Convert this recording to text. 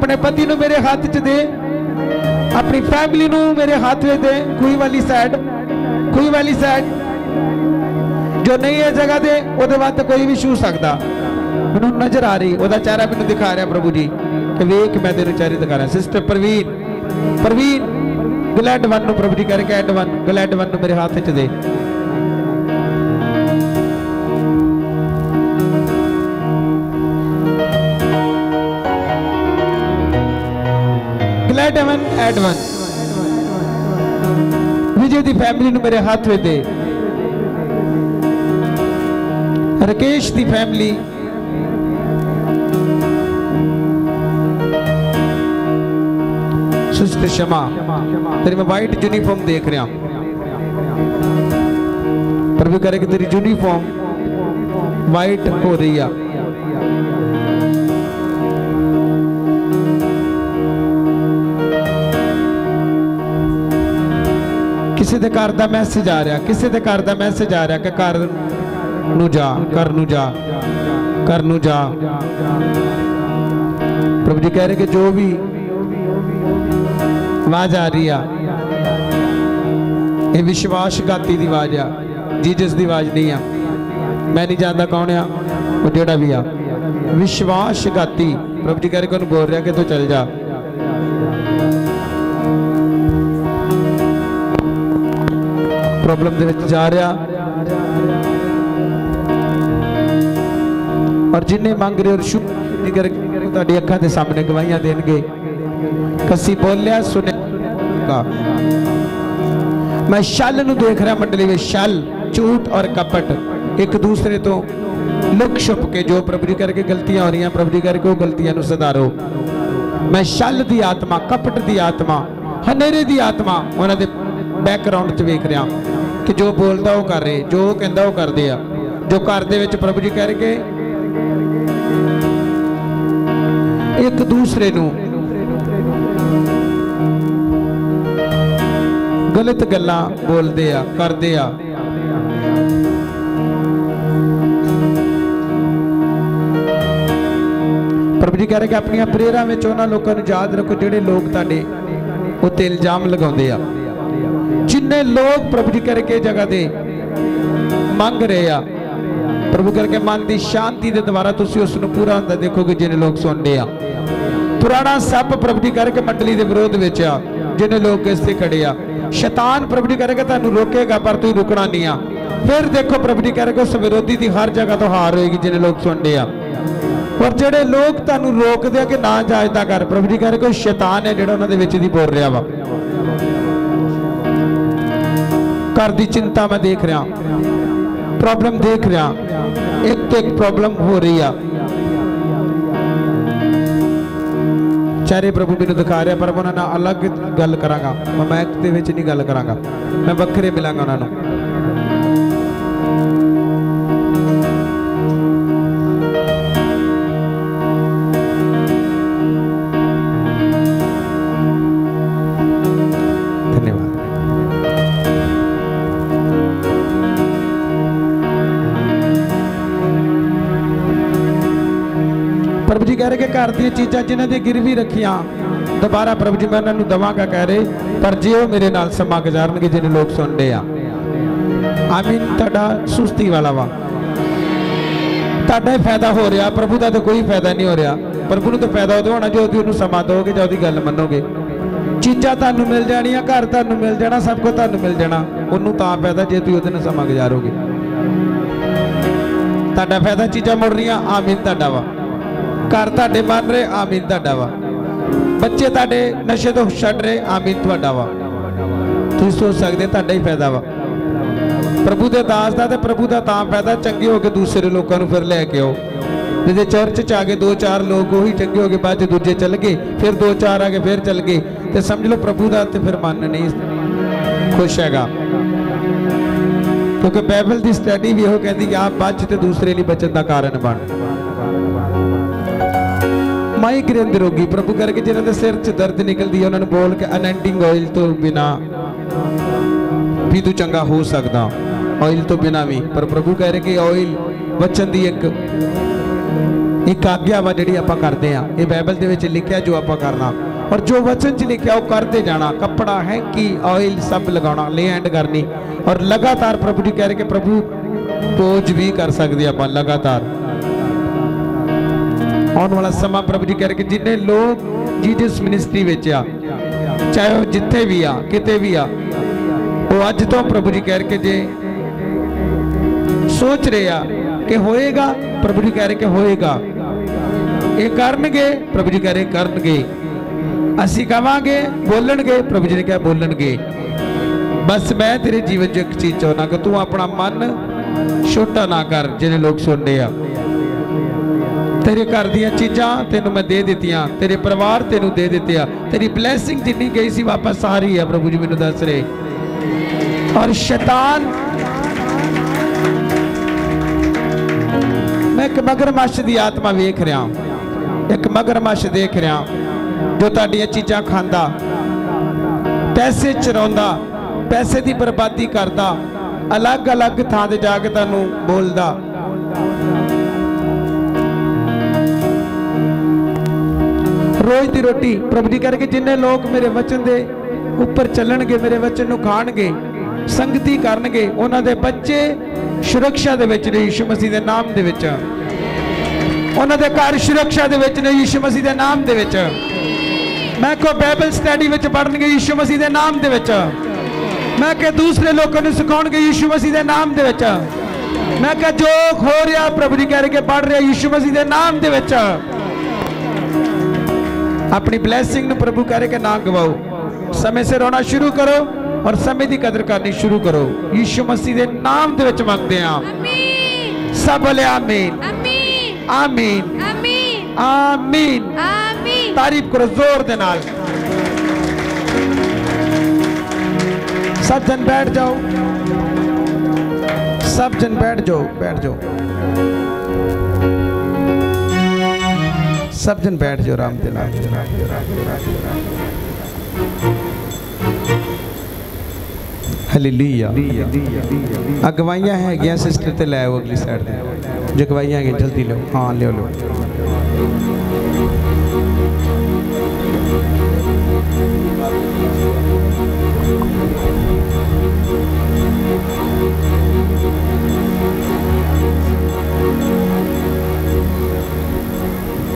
ਆਪਣੇ ਪਤੀ ਨੂੰ ਮੇਰੇ ਹੱਥ 'ਚ ਦੇ, ਆਪਣੀ ਫੈਮਿਲੀ ਨੂੰ ਮੇਰੇ ਹੱਥ ਵਿੱਚ ਦੇ ਕੋਈ ਵਾਲੀ ਸਾਈਡ ਕੋਈ ਵਾਲੀ ਸਾਈਡ ਜੋ ਨਹੀਂ ਹੈ ਜਗ੍ਹਾ ਤੇ, ਉਹਦੇ ਬਾਅਦ ਕੋਈ ਵੀ ਛੂ ਸਕਦਾ। ਮੈਨੂੰ ਨਜ਼ਰ ਆ ਰਹੀ, ਉਹਦਾ ਚਿਹਰਾ ਮੈਨੂੰ ਦਿਖਾ ਰਿਹਾ ਪ੍ਰਭੂ ਜੀ, ਕਿ ਵੇਖ, ਮੈਂ ਤੈਨੂੰ ਚਿਹਰੇ ਦਿਖਾ ਰਿਹਾ। ਸਿਸਟਰ ਪ੍ਰਵੀਨ ਪ੍ਰਵੀਨ ਗਲੈਡ ਵਨ ਨੂੰ ਪ੍ਰਭੂ ਜੀ ਕਰਕੇ ਐਡ ਵਨ ਗਲੈਡ ਵਨ ਨੂੰ ਮੇਰੇ ਹੱਥ 'ਚ ਦੇ। ਗਲੈਡ ਵਨ ਐਡ ਵਿਜੇ ਦੀ ਫੈਮਿਲੀ ਨੂੰ ਮੇਰੇ ਹੱਥ ਵਿੱਚ ਦੇ। ਰਕੇਸ਼ ਦੀ ਫੈਮਿਲੀ ਸੁਸਤ ਸ਼ਮਾ ਤੇਰੀ ਮੈਂ ਵਾਈਟ ਯੂਨੀਫਾਰਮ ਦੇਖ ਰਿਹਾ। ਪ੍ਰਭੂ ਕਰੇ ਕਿ ਤੇਰੀ ਯੂਨੀਫਾਰਮ ਵਾਈਟ ਹੋ ਰਹੀ ਆ। ਕਿਸੇ ਦੇ ਘਰ ਦਾ ਮੈਸੇਜ ਆ ਰਿਹਾ, ਕਿਸੇ ਦੇ ਘਰ ਦਾ ਮੈਸੇਜ ਆ ਰਿਹਾ ਕਿ ਘਰ ਨੂੰ ਜਾ, ਘਰ ਨੂੰ ਜਾ, ਘਰ ਨੂੰ ਜਾ। ਪ੍ਰਭੂ ਜੀ ਕਹਿ ਰਹੇ ਕਿ ਜੋ ਵੀ ਆਵਾਜ਼ ਆ ਰਹੀ ਆ, ਇਹ ਵਿਸ਼ਵਾਸਘਾਤੀ ਦੀ ਆਵਾਜ਼ ਆ, ਜੀਜਸ ਦੀ ਆਵਾਜ਼ ਨਹੀਂ ਆ। ਮੈਂ ਨਹੀਂ ਜਾਣਦਾ ਕੌਣ ਆ, ਉਹ ਜਿਹੜਾ ਵੀ ਆ। ਵਿਸ਼ਵਾਸਘਾਤੀ, ਪ੍ਰਭੂ ਜੀ ਕਹਿ ਰਹੇ ਕਿ ਉਹਨੂੰ ਬੋਲ ਰਿਹਾ ਕਿ ਤੂੰ ਚੱਲ ਜਾ। ਪ੍ਰੋਬਲਮ ਦੇ ਵਿੱਚ ਜਾ ਰਿਹਾ। ਔਰ ਜਿੰਨੇ ਮੰਗ ਰਹੇ ਔਰ ਸ਼ੁਕਰ ਤੁਹਾਡੀ ਅੱਖਾਂ ਦੇ ਸਾਹਮਣੇ ਗਵਾਹੀਆਂ ਦੇਣਗੇ। ਕਸੀ ਬੋਲਿਆ ਸੁਣੇਗਾ ਮੈਂ ਛਲ ਨੂੰ ਦੇਖ ਰਿਹਾ ਮੰਡਲੀ ਵਿੱਚ, ਛਲ, ਝੂਠ ਔਰ ਕਪਟ। ਇੱਕ ਦੂਸਰੇ ਤੋਂ ਲੁਕ ਛੁਪ ਕੇ ਜੋ ਪ੍ਰਭੂ ਜੀ ਕਰਕੇ ਗਲਤੀਆਂ ਹੋ ਰਹੀਆਂ, ਪ੍ਰਭੂ ਜੀ ਕਰਕੇ ਉਹ ਗਲਤੀਆਂ ਨੂੰ ਸੁਧਾਰੋ। ਮੈਂ ਛਲ ਦੀ ਆਤਮਾ, ਕਪਟ ਦੀ ਆਤਮਾ, ਹਨੇਰੇ ਦੀ ਆਤਮਾ, ਉਹਨਾਂ ਦੇ ਬੈਕਗ੍ਰਾਉਂਡ 'ਚ ਵੇਖ ਰਿਹਾ। ਕਿ ਜੋ ਬੋਲਦਾ ਉਹ ਕਰ ਰਹੇ, ਜੋ ਉਹ ਕਹਿੰਦਾ ਉਹ ਕਰਦੇ ਆ। ਜੋ ਘਰ ਦੇ ਵਿੱਚ ਪ੍ਰਭੂ ਜੀ ਕਹਿ ਕੇ ਇੱਕ ਦੂਸਰੇ ਨੂੰ ਗਲਤ ਗੱਲਾਂ ਬੋਲਦੇ ਆ, ਕਰਦੇ ਆ। ਪ੍ਰਭੂ ਜੀ ਕਹਿ ਰਹੇ ਕਿ ਆਪਣੀਆਂ ਪ੍ਰੇਰਾਂ ਵਿੱਚ ਉਹਨਾਂ ਲੋਕਾਂ ਨੂੰ ਯਾਦ ਰੱਖੋ ਜਿਹੜੇ ਲੋਕ ਤੁਹਾਡੇ ਉੱਤੇ ਇਲਜ਼ਾਮ ਲਗਾਉਂਦੇ ਆ। ਜਿੰਨੇ ਲੋਕ ਪ੍ਰਭੂ ਜੀ ਕਰਕੇ ਜਗ੍ਹਾ ਦੇ ਮੰਗ ਰਹੇ ਆ। ਪ੍ਰਭੂ ਕਰਕੇ ਮਨ ਦੀ ਸ਼ਾਂਤੀ ਦੇ ਦੁਆਰਾ ਤੁਸੀਂ ਉਸ ਨੂੰ ਪੂਰਾ ਹੁੰਦਾ ਦੇਖੋਗੇ ਜਿਹਨੇ ਲੋਕ ਸੁਣਦੇ ਆ। ਪੁਰਾਣਾ ਸੱਪ ਪ੍ਰਭੂ ਜੀ ਕਰਕੇ ਮੰਡਲੀ ਦੇ ਵਿਰੋਧ ਵਿੱਚ ਆ, ਜਿਹਨੇ ਲੋਕ ਇਸ ਤੇ ਖੜੇ ਆ। ਸ਼ੈਤਾਨ ਪ੍ਰਭੂ ਜੀ ਕਰਕੇ ਤੁਹਾਨੂੰ ਰੋਕੇਗਾ, ਪਰ ਤੁਸੀਂ ਰੁਕਣਾ ਨਹੀਂ ਆ। ਫਿਰ ਦੇਖੋ ਪ੍ਰਭੂ ਜੀ ਕਰਕੇ ਉਸ ਵਿਰੋਧੀ ਦੀ ਹਰ ਜਗ੍ਹਾ ਤੋਂ ਹਾਰ ਹੋਏਗੀ, ਜਿਹਨੇ ਲੋਕ ਸੁਣਦੇ ਆ। ਔਰ ਜਿਹੜੇ ਲੋਕ ਤੁਹਾਨੂੰ ਰੋਕਦੇ ਆ ਕਿ ਨਾ ਜਾਇਦਾ ਕਰ, ਪ੍ਰਭੂ ਜੀ ਕਰਕੇ ਉਹ ਸ਼ੈਤਾਨ ਹੈ ਜਿਹੜਾ ਉਹਨਾਂ ਦੇ ਵਿੱਚ ਦੀ ਬੋਲ ਰਿਹਾ ਵਾ। ਘਰ ਦੀ ਚਿੰਤਾ ਮੈਂ ਦੇਖ ਰਿਹਾ। ਪ੍ਰੋਬਲਮ ਦੇਖ ਰਿਹਾ। ਇੱਕ ਤੋਂ ਇੱਕ ਪ੍ਰੋਬਲਮ ਹੋ ਰਹੀ ਆ। ਚਾਰੇ ਪ੍ਰਭੂ ਮੈਨੂੰ ਦਿਖਾ ਰਿਹਾ, ਪਰ ਮੈਂ ਉਹਨਾਂ ਨਾਲ ਅਲੱਗ ਗੱਲ ਕਰਾਂਗਾ। ਮੈਂ ਮੈਕ ਦੇ ਵਿੱਚ ਨਹੀਂ ਗੱਲ ਕਰਾਂਗਾ। ਮੈਂ ਵੱਖਰੇ ਮਿਲਾਂਗਾ ਉਹਨਾਂ ਨੂੰ। ਕਹਿ ਰਹੇ ਕਿ ਘਰ ਦੀਆਂ ਚੀਜ਼ਾਂ ਜਿਨ੍ਹਾਂ ਦੀ ਗਿਰਵੀ ਰੱਖੀਆਂ, ਦੁਬਾਰਾ ਪ੍ਰਭੂ ਜੀ, ਮੈਂ ਉਹਨਾਂ ਨੂੰ ਦਵਾਂਗਾ ਕਹਿ ਰਹੇ, ਪਰ ਜੇ ਉਹ ਮੇਰੇ ਨਾਲ ਸਮਾਂ ਗੁਜ਼ਾਰਨਗੇ ਜਿਹਨੇ ਲੋਕ ਸੁਣਦੇ ਆ। ਆਮੀਨ, ਤੁਹਾਡਾ ਸੁਸਤੀ ਵਾਲਾ ਵਾ। ਤੁਹਾਡਾ ਹੀ ਫਾਇਦਾ ਹੋ ਰਿਹਾ, ਪ੍ਰਭੂ ਦਾ ਤਾਂ ਕੋਈ ਫਾਇਦਾ ਨਹੀਂ ਹੋ ਰਿਹਾ। ਪ੍ਰਭੂ ਨੂੰ ਤਾਂ ਫਾਇਦਾ ਉਦੋਂ ਹੋਣਾ, ਜੇ ਤੁਸੀਂ ਉਹਨੂੰ ਸਮਾਂ ਦਿਓਗੇ ਜਾਂ ਉਹਦੀ ਗੱਲ ਮੰਨੋਗੇ। ਚੀਜ਼ਾਂ ਤੁਹਾਨੂੰ ਮਿਲ ਜਾਣੀਆਂ, ਘਰ ਤੁਹਾਨੂੰ ਮਿਲ ਜਾਣਾ, ਸਭ ਕੁਝ ਤੁਹਾਨੂੰ ਮਿਲ ਜਾਣਾ। ਉਹਨੂੰ ਤਾਂ ਫਾਇਦਾ ਜੇ ਤੁਸੀਂ ਉਹਦੇ ਨਾਲ ਸਮਾਂ ਗੁਜ਼ਾਰੋਗੇ। ਤੁਹਾਡਾ ਫਾਇਦਾ ਚੀਜ਼ਾਂ ਮੁੜ ਰਹੀਆਂ, ਆਮੀਨ, ਤੁਹਾਡਾ ਵਾ। ਘਰ ਤੁਹਾਡੇ ਮੰਨ ਰਹੇ, ਆਮੀਨ ਤੁਹਾਡਾ ਵਾ। ਬੱਚੇ ਤੁਹਾਡੇ ਨਸ਼ੇ ਤੋਂ ਛੱਡ ਰਹੇ, ਆਮੀਨ ਤੁਹਾਡਾ ਵਾ। ਤੁਸੀਂ ਸੋਚ ਸਕਦੇ ਤੁਹਾਡਾ ਹੀ ਫਾਇਦਾ ਵਾ। ਪ੍ਰਭੂ ਦੇ ਦਾਸ ਦਾ ਤੇ ਪ੍ਰਭੂ ਦਾ ਤਾਂ ਫਾਇਦਾ, ਚੰਗੇ ਹੋ ਕੇ ਦੂਸਰੇ ਲੋਕਾਂ ਨੂੰ ਫਿਰ ਲੈ ਕੇ ਆਓ। ਜਿਹਦੇ ਚਰਚ ਚ ਆ ਕੇ ਦੋ ਚਾਰ ਲੋਕ ਉਹੀ ਚੰਗੇ ਹੋ ਕੇ ਬਾਅਦ ਚ ਦੂਜੇ ਚੱਲ ਗਏ, ਫਿਰ ਦੋ ਚਾਰ ਆ ਕੇ ਫਿਰ ਚੱਲ ਗਏ। ਤੇ ਸਮਝ ਲਓ ਪ੍ਰਭੂ ਦਾ ਤੇ ਫਿਰ ਮਨ ਨਹੀਂ ਖੁਸ਼ ਹੈਗਾ। ਕਿਉਂਕਿ ਬਾਈਬਲ ਦੀ ਸਟੱਡੀ ਵੀ ਇਹੋ ਕਹਿੰਦੀ ਕਿ ਆਪ ਬਚ ਤੇ ਦੂਸਰੇ ਲਈ ਬਚਨ ਦਾ ਕਾਰਨ ਬਣ। ਮਾਈਗ੍ਰੇਨ ਦੇ ਰੋਗੀ ਪ੍ਰਭੂ ਕਰਕੇ ਜਿਨ੍ਹਾਂ ਦੇ ਸਿਰ 'ਚ ਦਰਦ ਨਿਕਲਦੀ ਹੈ ਉਹਨਾਂ ਨੂੰ ਬੋਲ ਕੇ ਅਨੈਂਡਿੰਗ ਆਇਲ ਤੋਂ ਬਿਨਾ ਵੀ ਤੂੰ ਚੰਗਾ ਹੋ ਸਕਦਾ ਆਇਲ ਤੋਂ ਬਿਨਾ ਵੀ ਪਰ ਪ੍ਰਭੂ ਕਹਿ ਰਹੇ ਕਿ ਆਇਲ ਬਚਨ ਦੀ ਇੱਕ ਇੱਕ ਆਗਿਆ ਵਾ ਜਿਹੜੀ ਆਪਾਂ ਕਰਦੇ ਆ ਇਹ ਬਾਈਬਲ ਦੇ ਵਿੱਚ ਲਿਖਿਆ ਜੋ ਆਪਾਂ ਕਰਨਾ ਔਰ ਜੋ ਵਚਨ 'ਚ ਲਿਖਿਆ ਉਹ ਕਰਦੇ ਜਾਣਾ ਕੱਪੜਾ ਹੈ ਕਿ ਆਇਲ ਸਭ ਲਗਾਉਣਾ ਲੈ ਐਂਡ ਕਰਨੀ ਔਰ ਲਗਾਤਾਰ ਪ੍ਰਭੂ ਜੀ ਕਹਿ ਰਹੇ ਕਿ ਪ੍ਰਭੂ ਪੋਜ ਵੀ ਕਰ ਸਕਦੇ ਆਪਾਂ ਲਗਾਤਾਰ ਆਉਣ ਵਾਲਾ ਸਮਾਂ ਪ੍ਰਭੂ ਜੀ ਕਹਿ ਰਹੇ ਕਿ ਜਿੰਨੇ ਲੋਕ ਜੀਜਸ ਮਿਨਿਸਟਰੀ ਵਿੱਚ ਆ, ਚਾਹੇ ਉਹ ਜਿੱਥੇ ਵੀ ਆ, ਕਿਤੇ ਵੀ ਆ, ਉਹ ਅੱਜ ਤੋਂ ਪ੍ਰਭੂ ਜੀ ਕਹਿ ਰਹੇ ਕਿ ਜੇ ਸੋਚ ਰਹੇ ਆ ਕਿ ਹੋਏਗਾ, ਪ੍ਰਭੂ ਜੀ ਕਹਿ ਰਹੇ ਕਿ ਹੋਏਗਾ। ਇਹ ਕਰਨਗੇ, ਪ੍ਰਭੂ ਜੀ ਕਹਿ ਰਹੇ ਕਰਨਗੇ। ਅਸੀਂ ਕਵਾਂਗੇ, ਬੋਲਣਗੇ, ਪ੍ਰਭੂ ਜੀ ਨੇ ਕਿਹਾ ਬੋਲਣਗੇ। ਬਸ ਮੈਂ ਤੇਰੇ ਜੀਵਨ 'ਚ ਇੱਕ ਚੀਜ਼ ਚਾਹੁੰਦਾ ਕਿ ਤੂੰ ਆਪਣਾ ਮਨ ਛੋਟਾ ਨਾ ਕਰ, ਜਿਹਨੇ ਲੋਕ ਸੁਣਦੇ ਆ। ਤੇਰੇ ਘਰ ਦੀਆਂ ਚੀਜ਼ਾਂ ਤੈਨੂੰ ਮੈਂ ਦੇ ਦਿੱਤੀਆਂ, ਤੇਰੇ ਪਰਿਵਾਰ ਤੈਨੂੰ ਦੇ ਦਿੱਤੇ ਆ ਤੇਰੀ ਬਲੇਸਿੰਗ ਜਿੰਨੀ ਗਈ ਸੀ ਵਾਪਸ ਆ ਰਹੀ ਹੈ ਪ੍ਰਭੂ ਜੀ ਮੈਨੂੰ ਦੱਸ ਰਹੇ। ਔਰ ਸ਼ੈਤਾਨ, ਮੈਂ ਇੱਕ ਮਗਰਮੱਛ ਦੀ ਆਤਮਾ ਵੇਖ ਰਿਹਾ ਇੱਕ ਮਗਰਮੱਛ ਦੇਖ ਰਿਹਾ ਜੋ ਤੁਹਾਡੀਆਂ ਚੀਜ਼ਾਂ ਖਾਂਦਾ, ਪੈਸੇ ਚਰਾਉਂਦਾ, ਪੈਸੇ ਦੀ ਬਰਬਾਦੀ ਕਰਦਾ, ਅਲੱਗ-ਅਲੱਗ ਥਾਂ ਤੇ ਜਾ ਕੇ ਤੁਹਾਨੂੰ ਬੋਲਦਾ। ਰੋਜ਼ ਦੀ ਰੋਟੀ ਪ੍ਰਭੂ ਜੀ ਕਰਕੇ ਜਿੰਨੇ ਲੋਕ ਮੇਰੇ ਵਚਨ ਦੇ ਉੱਪਰ ਚੱਲਣਗੇ, ਮੇਰੇ ਵਚਨ ਨੂੰ ਖਾਣਗੇ, ਸੰਗਤੀ ਕਰਨਗੇ, ਉਹਨਾਂ ਦੇ ਬੱਚੇ ਸੁਰੱਖਿਆ ਦੇ ਵਿੱਚ ਨੇ ਯਿਸੂ ਮਸੀਹ ਦੇ ਨਾਮ ਦੇ ਵਿੱਚ। ਉਹਨਾਂ ਦੇ ਘਰ ਸੁਰੱਖਿਆ ਦੇ ਵਿੱਚ ਨੇ ਯਿਸੂ ਮਸੀਹ ਦੇ ਨਾਮ ਦੇ ਵਿੱਚ। ਮੈਂ ਕੋ ਬਾਈਬਲ ਸਟੱਡੀ ਵਿੱਚ ਪੜਨਗੇ ਯਿਸੂ ਮਸੀਹ ਦੇ ਨਾਮ ਦੇ ਵਿੱਚ। ਮੈਂ ਕਿ ਦੂਸਰੇ ਲੋਕਾਂ ਨੂੰ ਸਿਖਾਉਣਗੇ ਯਿਸੂ ਮਸੀਹ ਦੇ ਨਾਮ ਦੇ ਵਿੱਚ। ਮੈਂ ਕਿ ਜੋ ਹੋ ਰਿਹਾ, ਪ੍ਰਭੂ ਜੀ ਕਹਿ ਰਹੇ ਕਿ ਪੜ ਰਿਹਾ ਯਿਸੂ ਮਸੀਹ ਦੇ ਨਾਮ ਦੇ ਵਿੱਚ। ਆਪਣੀ ਬਲੇਸਿੰਗ ਨੂੰ ਪ੍ਰਭੂ ਕਰੇ ਕਿ ਨਾ ਗਵਾਓ ਸਮੇਂ ਸਿਰ ਆਉਣਾ ਸ਼ੁਰੂ ਕਰੋ ਔਰ ਸਮੇਂ ਦੀ ਕਦਰ ਕਰਨੀ ਸ਼ੁਰੂ ਕਰੋ ਯਿਸੂ ਮਸੀਹ ਦੇ ਨਾਮ ਦੇ ਵਿੱਚ ਮੰਗਦੇ ਹਾਂ ਆਮੀਨ ਸਭ ਬੋਲੇ ਆਮੀਨ ਆਮੀਨ ਆਮੀਨ ਆਮੀਨ ਆਮੀਨ ਆਮੀਨ ਤਾਰੀਫ ਕਰੋ ਜ਼ੋਰ ਦੇ ਨਾਲ ਸਭ ਜਨ ਬੈਠ ਜਾਓ ਸਭ ਜਨ ਬੈਠ ਜਾਓ ਬੈਠ ਜਾਓ ਸਭ ਜਨ ਬੈਠ ਜਾਓ ਆਰਾਮ ਦੇ ਨਾਲ ਹਾਲੇਲੂਇਆ ਅਗਵਾਈਆਂ ਹੈਗੀਆਂ ਸਿਸਟਰ ਤੇ ਲੈ ਆਓ ਅਗਲੀ ਸਾਈਡ ਤੇ ਜੋ ਅਗਵਾਈਆਂ ਹੈਗੀਆਂ ਜਲਦੀ ਲਓ ਹਾਂ ਲਿਓ ਲਿਓ